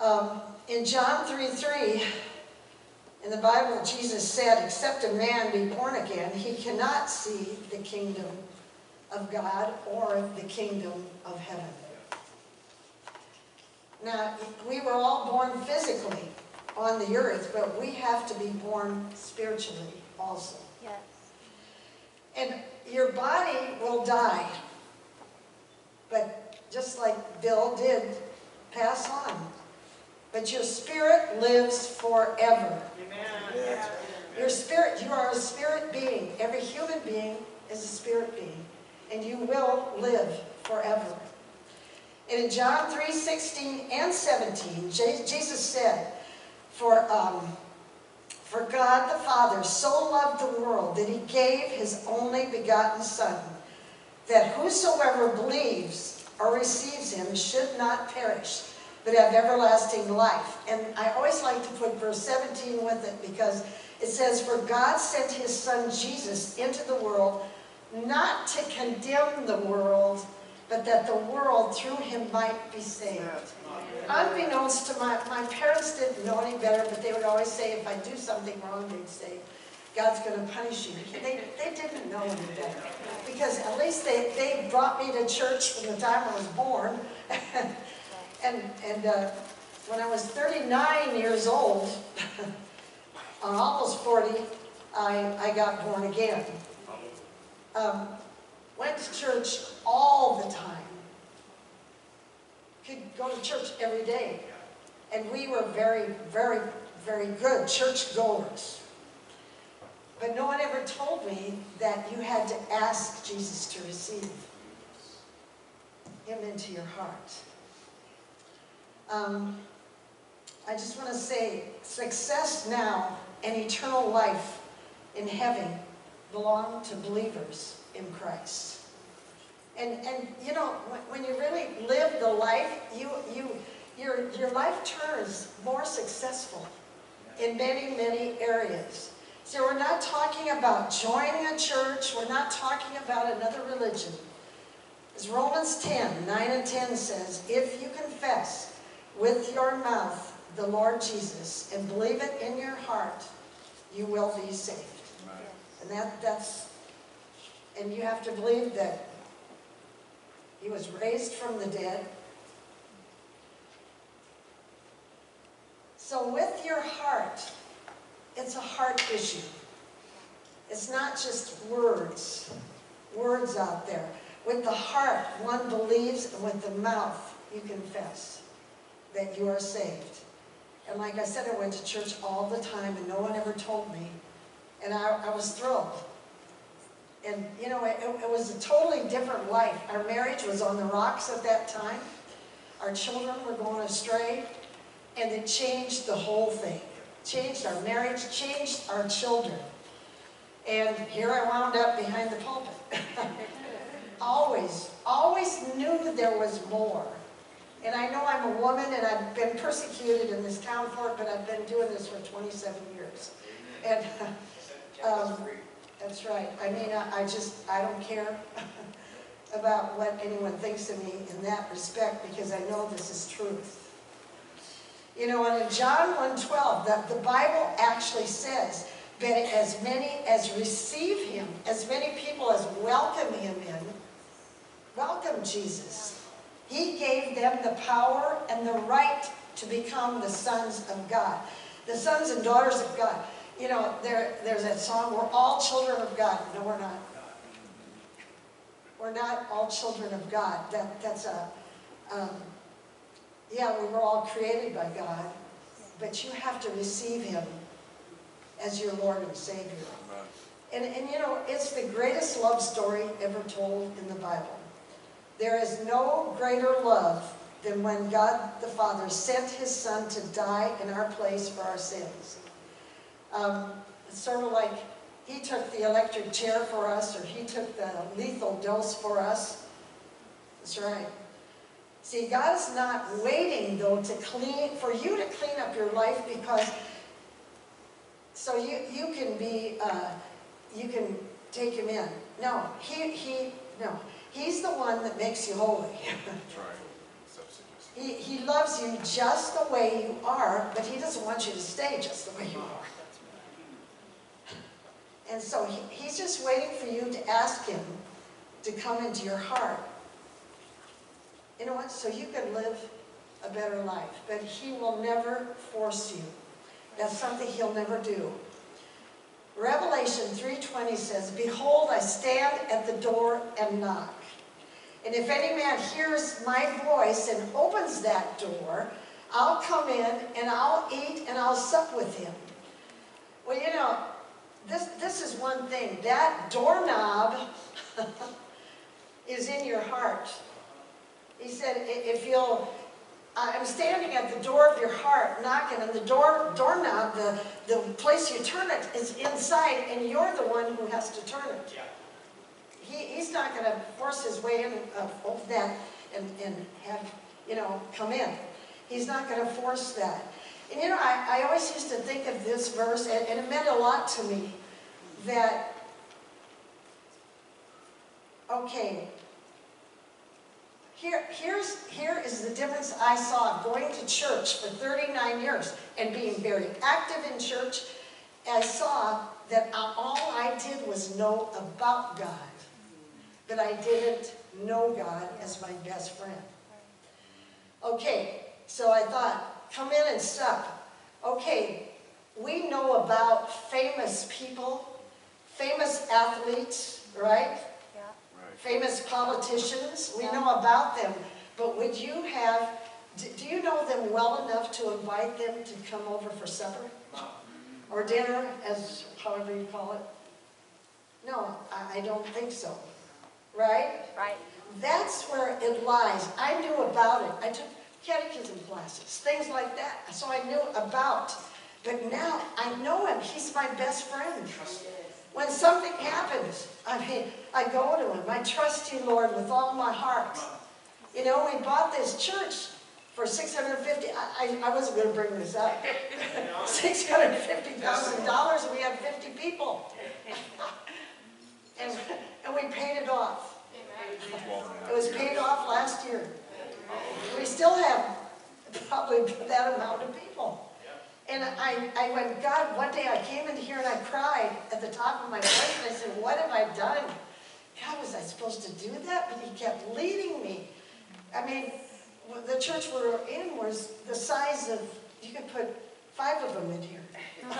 Um, in John 3 3, in the Bible, Jesus said, Except a man be born again, he cannot see the kingdom of God or the kingdom of heaven. Now, we were all born physically on the earth, but we have to be born spiritually also. Yes. And your body will die, but just like Bill did, pass on. But your spirit lives forever. Amen. Your spirit, you are a spirit being. Every human being is a spirit being. And you will live forever. And in John 3, 16 and 17, Jesus said, for, um, for God the Father so loved the world that he gave his only begotten Son, that whosoever believes or receives him should not perish, but have everlasting life. And I always like to put verse 17 with it because it says, For God sent his Son Jesus into the world not to condemn the world, but that the world through him might be saved. Unbeknownst to my, my parents didn't know any better, but they would always say if I do something wrong, they'd say, God's going to punish you. They, they didn't know any better. Because at least they, they brought me to church from the time I was born. and and uh, when I was 39 years old, on almost 40, I, I got born again. Um, went to church all the time. Could go to church every day. And we were very, very, very good church goers. But no one ever told me that you had to ask Jesus to receive him into your heart. Um, I just want to say success now and eternal life in heaven belong to believers in Christ. And, and you know, when, when you really live the life, you, you, your, your life turns more successful in many, many areas. So we're not talking about joining a church. We're not talking about another religion. As Romans 10, 9 and 10 says, if you confess with your mouth the Lord Jesus and believe it in your heart, you will be saved. And that, that's, and you have to believe that he was raised from the dead. So with your heart, it's a heart issue. It's not just words, words out there. With the heart, one believes, and with the mouth, you confess that you are saved. And like I said, I went to church all the time, and no one ever told me. And I, I was thrilled. And, you know, it, it was a totally different life. Our marriage was on the rocks at that time. Our children were going astray. And it changed the whole thing. Changed our marriage, changed our children. And here I wound up behind the pulpit. always, always knew there was more. And I know I'm a woman and I've been persecuted in this town for it, but I've been doing this for 27 years. And Um, That's right. I mean, I I just, I don't care about what anyone thinks of me in that respect because I know this is truth. You know, and in John 1.12, the, the Bible actually says that as many as receive him, as many people as welcome him in, welcome Jesus. He gave them the power and the right to become the sons of God, the sons and daughters of God. You know, there, there's that song, we're all children of God. No, we're not. We're not all children of God. That, that's a, um, yeah, we were all created by God, but you have to receive Him as your Lord and Savior. And, and you know, it's the greatest love story ever told in the Bible. There is no greater love than when God the Father sent His Son to die in our place for our sins. Um, it's sort of like He took the electric chair for us, or He took the lethal dose for us. That's right. See, God's not waiting though to clean, for you to clean up your life because, so you, you can be, uh, you can take him in. No, he, he, no. He's the one that makes you holy. That's right. He, he loves you just the way you are, but he doesn't want you to stay just the way you are. And so he, he's just waiting for you to ask him to come into your heart. You know what? So you can live a better life. But he will never force you. That's something he'll never do. Revelation 3.20 says, Behold, I stand at the door and knock. And if any man hears my voice and opens that door, I'll come in and I'll eat and I'll sup with him. Well, you know, this, this is one thing. That doorknob is in your heart. He said, if you'll, I'm standing at the door of your heart, knocking, and the door doorknob, the, the place you turn it is inside, and you're the one who has to turn it. Yeah. He, he's not going to force his way in, uh, open that and, and have, you know, come in. He's not going to force that. And you know, I, I always used to think of this verse, and, and it meant a lot to me, that, okay, here, here's, here is the difference I saw going to church for 39 years and being very active in church. I saw that all I did was know about God, but I didn't know God as my best friend. Okay, so I thought, come in and stop. Okay, we know about famous people, famous athletes, right? Famous politicians. We know about them. But would you have, do do you know them well enough to invite them to come over for supper? Or dinner, as however you call it? No, I, I don't think so. Right? Right. That's where it lies. I knew about it. I took catechism classes, things like that. So I knew about. But now I know him. He's my best friend. When something happens, I mean, I go to him. I trust you, Lord, with all my heart. You know, we bought this church for 650 I, I, I wasn't going to bring this up. $650,000. We had 50 people. and, and we paid it off. It was paid off last year. We still have probably that amount of people. And I, I went, God, one day I came in here and I cried at the top of my voice and I said, what have I done? God, was I supposed to do that? But he kept leading me. I mean, the church we were in was the size of, you could put five of them in here.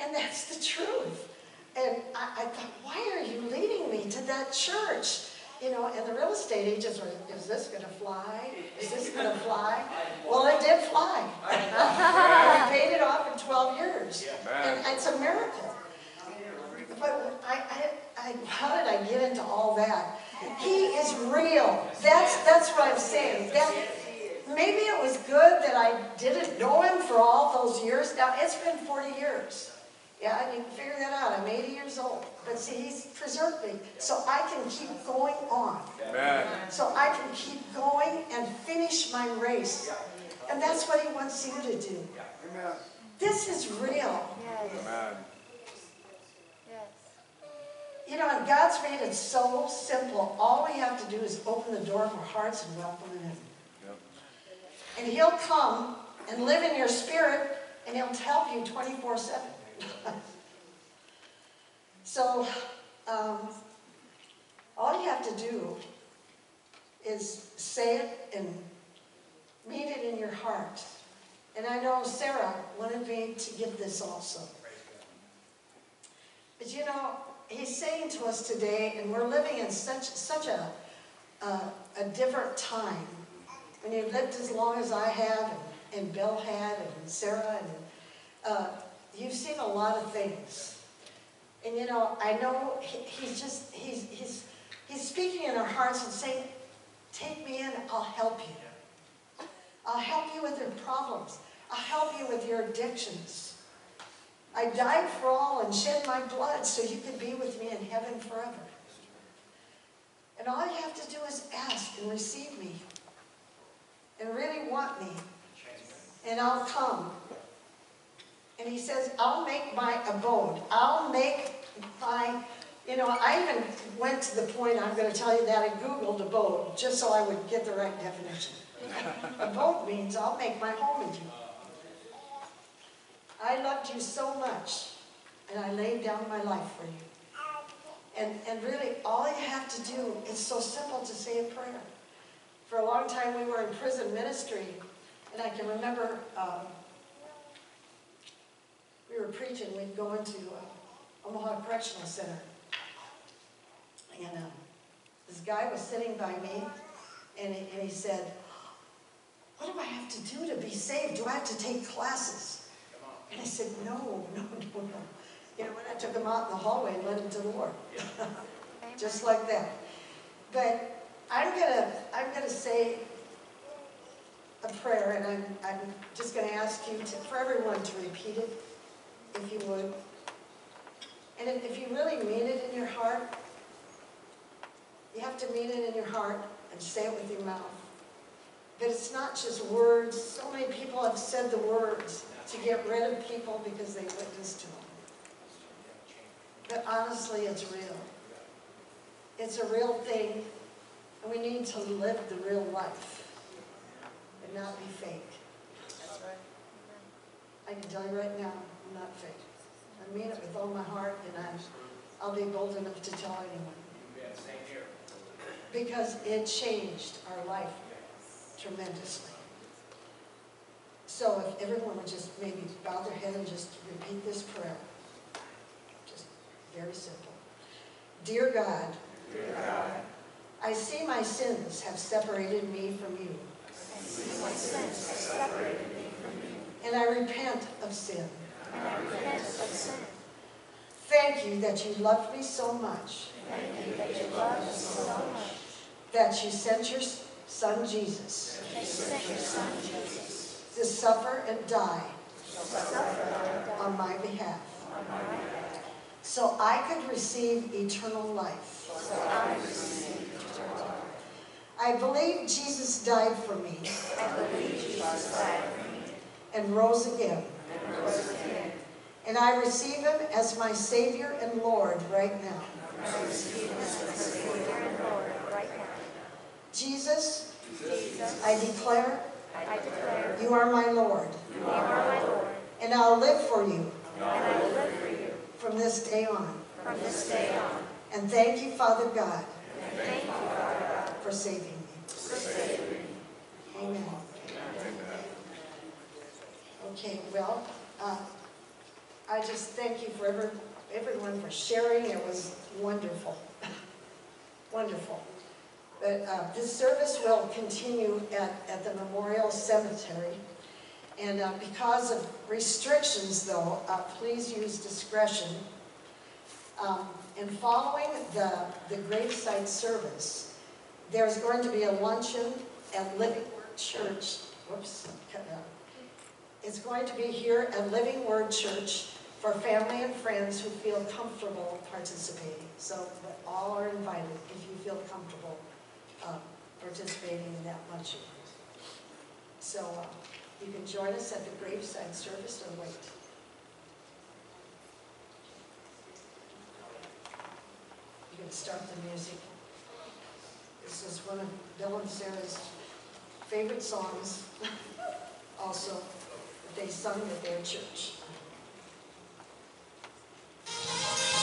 and that's the truth. And I, I thought, why are you leading me to that church? You know, and the real estate agents were, is this going to fly? Is this going to fly? Well, it did fly. we paid it off in 12 years. And it's a miracle. But I, I, I, how did I get into all that? He is real. That's, that's what I'm saying. That, maybe it was good that I didn't know him for all those years. Now, it's been 40 years. Yeah, you can figure that out. I'm 80 years old. But see, he's preserved me so I can keep going on. Amen. So I can keep going and finish my race. And that's what he wants you to do. Amen. This is real. Amen. You know, and God's made it so simple. All we have to do is open the door of our hearts and welcome Him. Yep. And He'll come and live in your spirit, and He'll help you 24 7. so, um, all you have to do is say it and mean it in your heart. And I know Sarah wanted me to give this also. But you know, he's saying to us today, and we're living in such such a a, a different time. When you've lived as long as I have, and, and Bill had, and Sarah, and uh, you've seen a lot of things. And you know, I know he, he's just he's he's he's speaking in our hearts and saying, "Take me in, I'll help you. I'll help you with your problems. I'll help you with your addictions." I died for all and shed my blood so you could be with me in heaven forever. And all you have to do is ask and receive me and really want me. And I'll come. And he says, I'll make my abode. I'll make my, you know, I even went to the point, I'm going to tell you that I Googled abode just so I would get the right definition. abode means I'll make my home in you. I loved you so much, and I laid down my life for you. And, and really, all you have to do is so simple to say a prayer. For a long time, we were in prison ministry, and I can remember um, we were preaching, we'd go into uh, Omaha Correctional Center. And um, this guy was sitting by me, and he, and he said, What do I have to do to be saved? Do I have to take classes? And I said, No, no, no, no. You know, when I took him out in the hallway and led him to the Lord. Just like that. But I'm gonna, I'm gonna say a prayer, and I'm, I'm just gonna ask you to, for everyone to repeat it, if you would. And if, you really mean it in your heart, you have to mean it in your heart and say it with your mouth. But it's not just words. So many people have said the words to get rid of people because they witnessed to them. But honestly, it's real. It's a real thing, and we need to live the real life and not be fake. That's right. I can tell you right now, I'm not fake. I mean it with all my heart, and I'm, I'll be bold enough to tell anyone. Because it changed our life tremendously. So if everyone would just maybe bow their head and just repeat this prayer. Just very simple. Dear God, Dear God, I see my sins have separated me from you. I see my sins have separated me from you, And I repent of sin. And I repent of sin. Thank you that you loved me so much Thank you that you love me so much, that you sent your son Jesus that you sent your son Jesus to suffer and die to suffer and die on my behalf on my behalf, so I could receive eternal life. so I receive eternal life. I believe Jesus died for me I believe Jesus died for me and rose again. and rose again. And I receive him as my Savior and Lord right now. Jesus, I declare I declare you are my Lord, are my Lord, and I'll live for you live for you from this day on. from this day on. And thank you, Father God, you, Father God, for saving me. for saving me. Amen. Okay, well, uh, I just thank you for every, everyone for sharing. It was wonderful. wonderful. But uh, this service will continue at, at the Memorial Cemetery. And uh, because of restrictions, though, uh, please use discretion. Um, and following the, the gravesite service, there's going to be a luncheon at Living Word Church. Whoops. It's going to be here at Living Word Church for family and friends who feel comfortable participating. So all are invited if you feel comfortable um, participating in that luncheon. So uh, You can join us at the graveside service or wait. You can start the music. This is one of Bill and Sarah's favorite songs, also, that they sung at their church. Thank you.